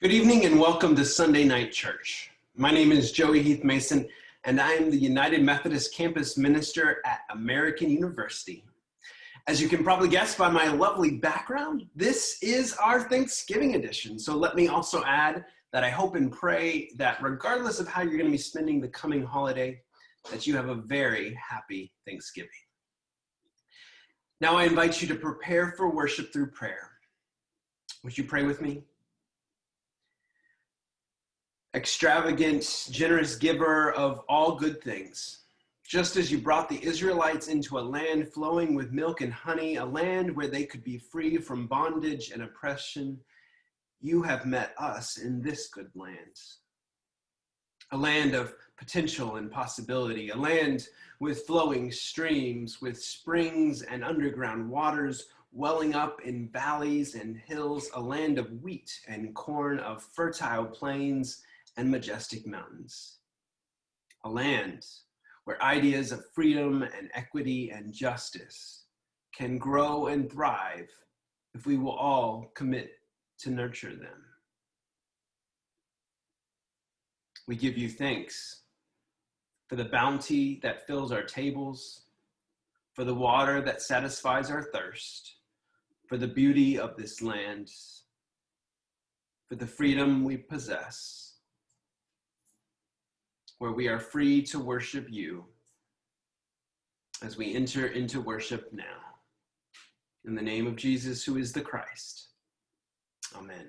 Good evening and welcome to Sunday Night Church. My name is Joey Heath Mason, and I am the United Methodist Campus Minister at American University. As you can probably guess by my lovely background, this is our Thanksgiving edition. So let me also add that I hope and pray that regardless of how you're going to be spending the coming holiday, that you have a very happy Thanksgiving. Now I invite you to prepare for worship through prayer. Would you pray with me? Extravagant, generous giver of all good things, just as you brought the Israelites into a land flowing with milk and honey, a land where they could be free from bondage and oppression, you have met us in this good land. A land of potential and possibility, a land with flowing streams, with springs and underground waters welling up in valleys and hills, a land of wheat and corn, of fertile plains and majestic mountains. A land where ideas of freedom and equity and justice can grow and thrive if we will all commit to nurture them. We give you thanks for the bounty that fills our tables, for the water that satisfies our thirst, for the beauty of this land, for the freedom we possess, where we are free to worship you as we enter into worship now. In the name of Jesus, who is the Christ. Amen.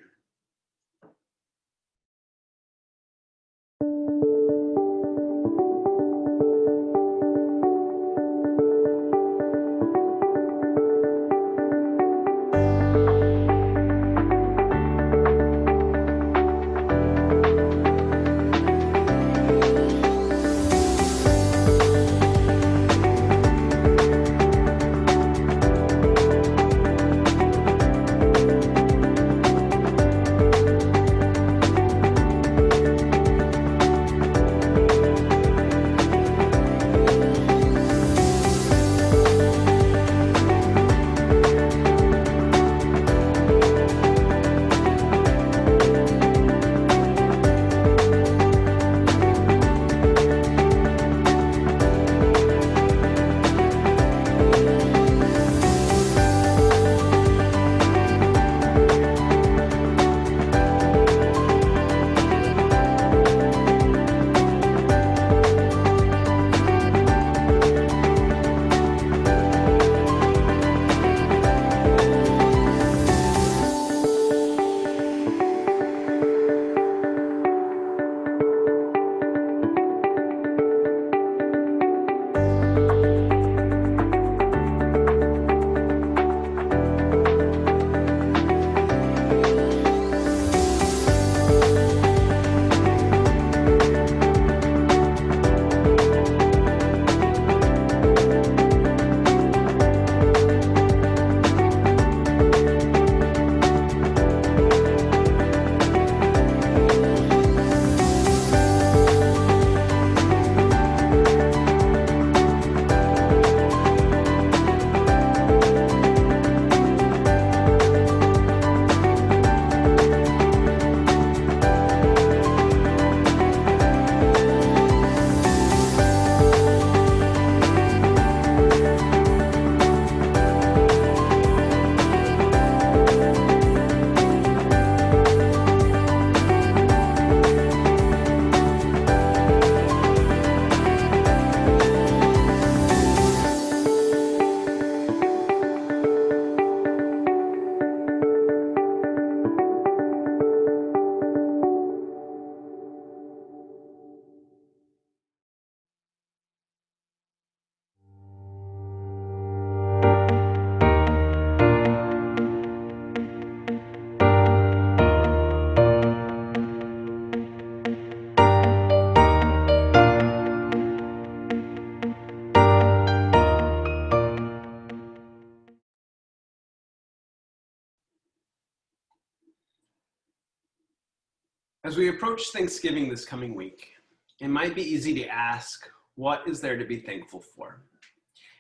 As we approach Thanksgiving this coming week, it might be easy to ask, what is there to be thankful for?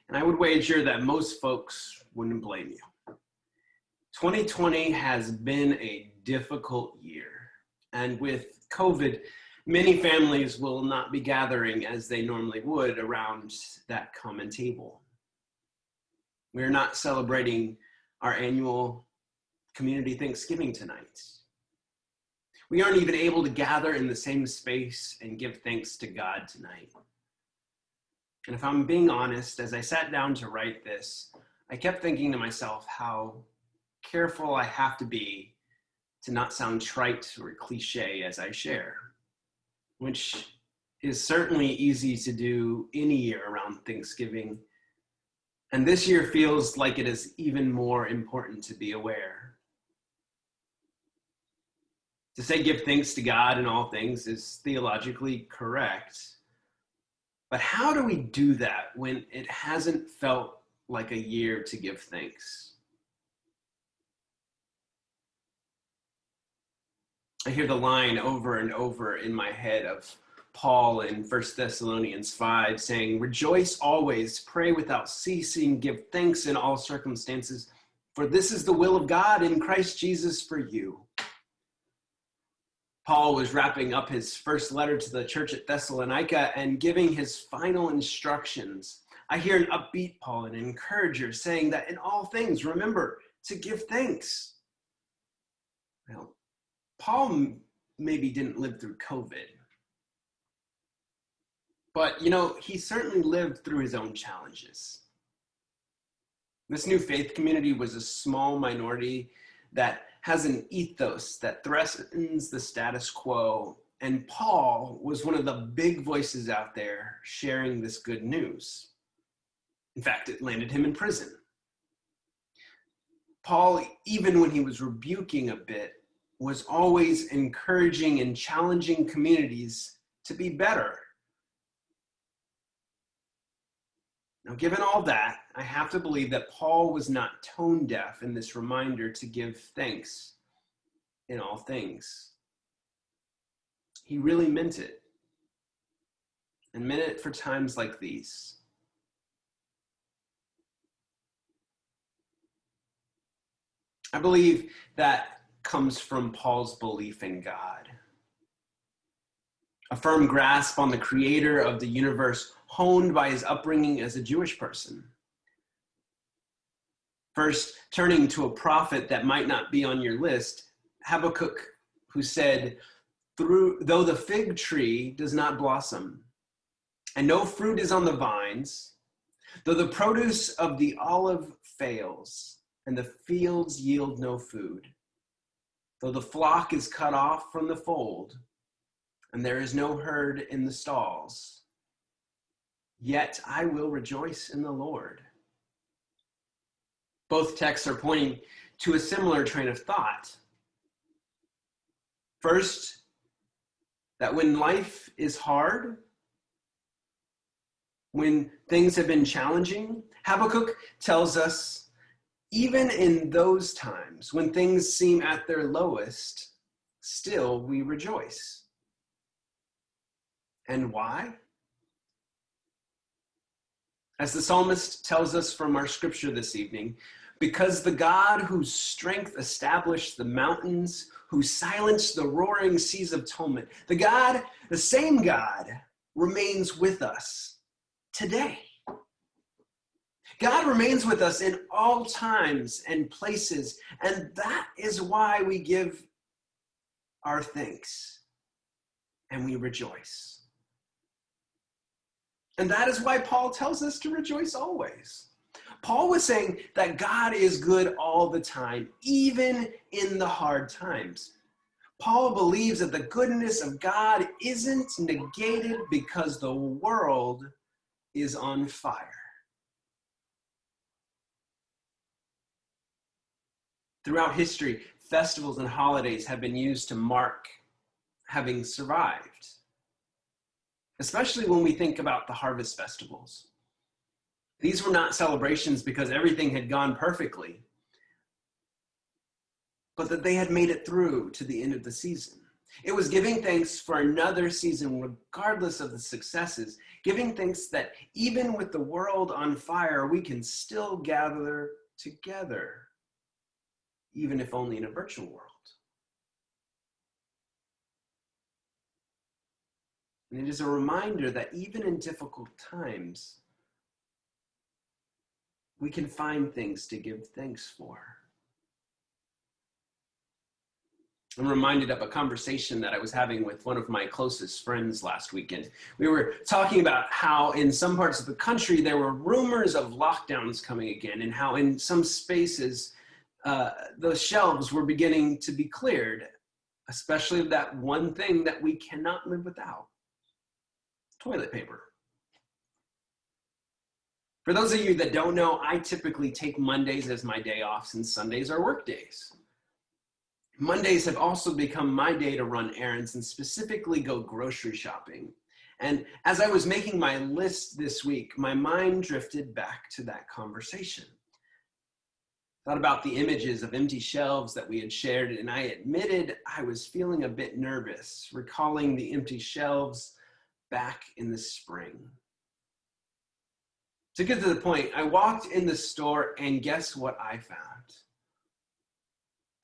And I would wager that most folks wouldn't blame you. 2020 has been a difficult year. And with COVID, many families will not be gathering as they normally would around that common table. We're not celebrating our annual community Thanksgiving tonight. We aren't even able to gather in the same space and give thanks to God tonight. And if I'm being honest, as I sat down to write this, I kept thinking to myself how careful I have to be to not sound trite or cliche as I share, which is certainly easy to do any year around Thanksgiving. And this year feels like it is even more important to be aware. To say give thanks to God in all things is theologically correct. But how do we do that when it hasn't felt like a year to give thanks? I hear the line over and over in my head of Paul in 1 Thessalonians 5 saying, Rejoice always, pray without ceasing, give thanks in all circumstances, for this is the will of God in Christ Jesus for you. Paul was wrapping up his first letter to the church at Thessalonica and giving his final instructions. I hear an upbeat Paul, an encourager, saying that in all things, remember to give thanks. Well, Paul maybe didn't live through COVID. But, you know, he certainly lived through his own challenges. This new faith community was a small minority that has an ethos that threatens the status quo. And Paul was one of the big voices out there sharing this good news. In fact, it landed him in prison. Paul, even when he was rebuking a bit, was always encouraging and challenging communities to be better. Now, given all that, I have to believe that Paul was not tone deaf in this reminder to give thanks in all things. He really meant it, and meant it for times like these. I believe that comes from Paul's belief in God. A firm grasp on the creator of the universe, honed by his upbringing as a Jewish person. First, turning to a prophet that might not be on your list, Habakkuk, who said, Through, Though the fig tree does not blossom, and no fruit is on the vines, though the produce of the olive fails, and the fields yield no food, Though the flock is cut off from the fold, and there is no herd in the stalls, yet I will rejoice in the Lord. Both texts are pointing to a similar train of thought. First, that when life is hard, when things have been challenging, Habakkuk tells us even in those times when things seem at their lowest, still we rejoice. And why? As the psalmist tells us from our scripture this evening, because the God whose strength established the mountains, who silenced the roaring seas of tumult, the God, the same God, remains with us today. God remains with us in all times and places, and that is why we give our thanks and we rejoice. And that is why Paul tells us to rejoice always. Paul was saying that God is good all the time, even in the hard times. Paul believes that the goodness of God isn't negated because the world is on fire. Throughout history, festivals and holidays have been used to mark having survived, especially when we think about the harvest festivals. These were not celebrations because everything had gone perfectly, but that they had made it through to the end of the season. It was giving thanks for another season, regardless of the successes, giving thanks that even with the world on fire, we can still gather together even if only in a virtual world. And it is a reminder that even in difficult times, we can find things to give thanks for. I'm reminded of a conversation that I was having with one of my closest friends last weekend. We were talking about how in some parts of the country there were rumors of lockdowns coming again, and how in some spaces uh, shelves were beginning to be cleared, especially that one thing that we cannot live without toilet paper. For those of you that don't know, I typically take Mondays as my day off since Sundays are work days. Mondays have also become my day to run errands and specifically go grocery shopping. And as I was making my list this week, my mind drifted back to that conversation. Thought about the images of empty shelves that we had shared, and I admitted I was feeling a bit nervous, recalling the empty shelves back in the spring. To get to the point, I walked in the store, and guess what I found?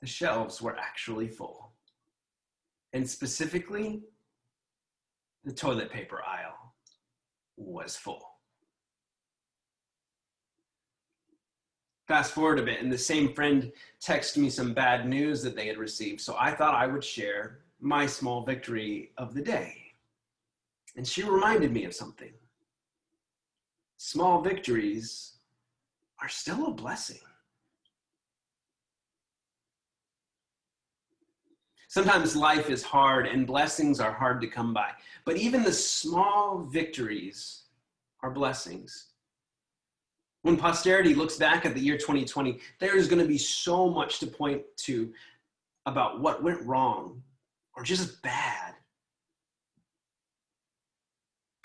the shelves were actually full. And specifically, the toilet paper aisle was full. Fast forward a bit, and the same friend texted me some bad news that they had received. So I thought I would share my small victory of the day. And she reminded me of something. Small victories are still a blessing. Sometimes life is hard and blessings are hard to come by, but even the small victories are blessings. When posterity looks back at the year 2020, there is going to be so much to point to about what went wrong or just bad.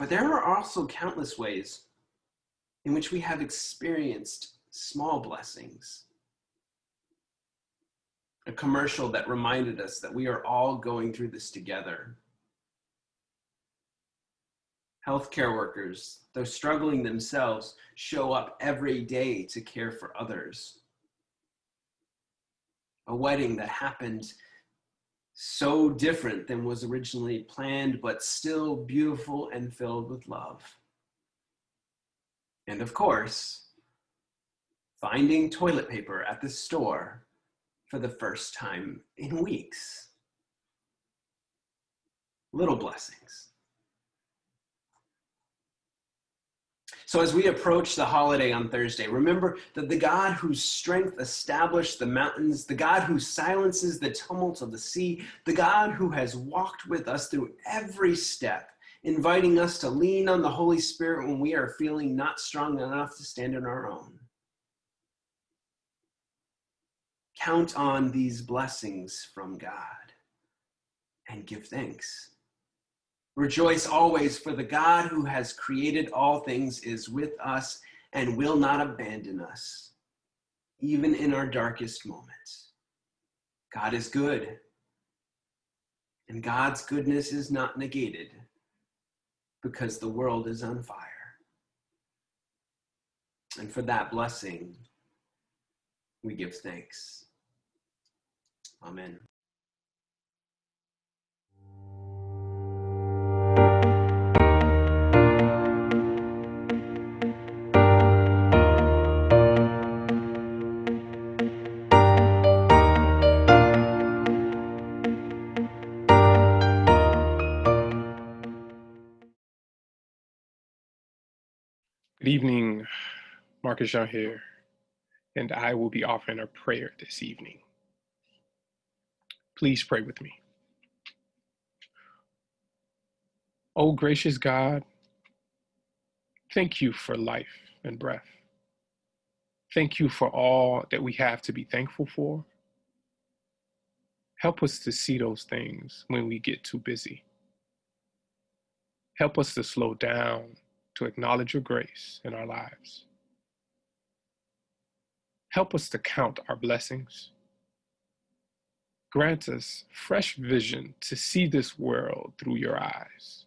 But there are also countless ways in which we have experienced small blessings a commercial that reminded us that we are all going through this together. Healthcare workers, though struggling themselves, show up every day to care for others. A wedding that happened so different than was originally planned, but still beautiful and filled with love. And of course, finding toilet paper at the store for the first time in weeks. Little blessings. So, as we approach the holiday on Thursday, remember that the God whose strength established the mountains, the God who silences the tumult of the sea, the God who has walked with us through every step, inviting us to lean on the Holy Spirit when we are feeling not strong enough to stand on our own. Count on these blessings from God and give thanks. Rejoice always, for the God who has created all things is with us and will not abandon us, even in our darkest moments. God is good, and God's goodness is not negated because the world is on fire. And for that blessing, we give thanks. Amen. Evening, Marcus Jean here, and I will be offering a prayer this evening. Please pray with me. Oh, gracious God, thank you for life and breath. Thank you for all that we have to be thankful for. Help us to see those things when we get too busy. Help us to slow down to acknowledge your grace in our lives. Help us to count our blessings Grant us fresh vision to see this world through your eyes.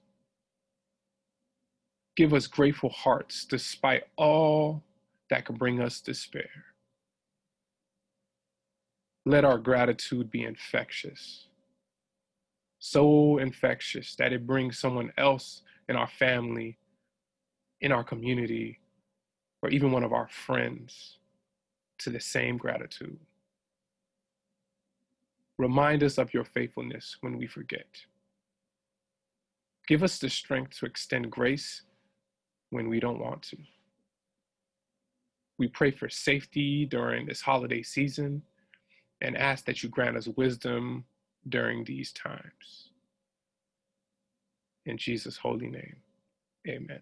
Give us grateful hearts despite all that can bring us despair. Let our gratitude be infectious so infectious that it brings someone else in our family, in our community, or even one of our friends to the same gratitude. Remind us of your faithfulness when we forget. Give us the strength to extend grace when we don't want to. We pray for safety during this holiday season and ask that you grant us wisdom during these times. In Jesus' holy name, amen.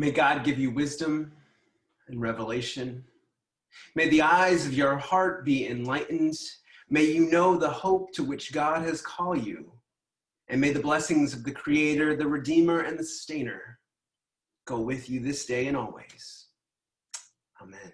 May God give you wisdom and revelation. May the eyes of your heart be enlightened. May you know the hope to which God has called you. And may the blessings of the Creator, the Redeemer, and the Sustainer go with you this day and always. Amen.